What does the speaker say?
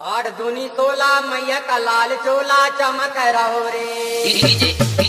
आठ दूनी सोला मैया का लाल चोला चमक रहो रे